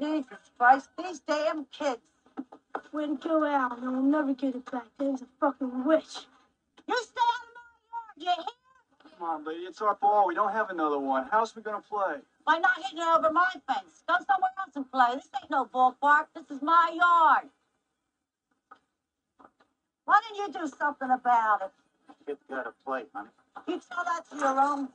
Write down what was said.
Jesus Christ, these damn kids. Way to go, Al. And I'll never get it back. There's a fucking witch. You stay out of my yard, you hear? Come on, lady, it's our ball. We don't have another one. How's we gonna play? By not hitting it over my fence. Go somewhere else and play. This ain't no ballpark. This is my yard. Why don't you do something about it? Kid's gotta play, honey. You tell that to your own